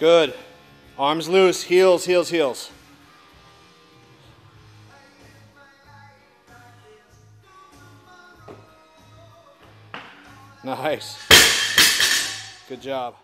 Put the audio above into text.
Good. Arms loose, heels, heels, heels. Nice. Good job.